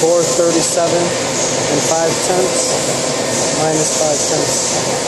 437 and 5 tenths, minus 5 tenths.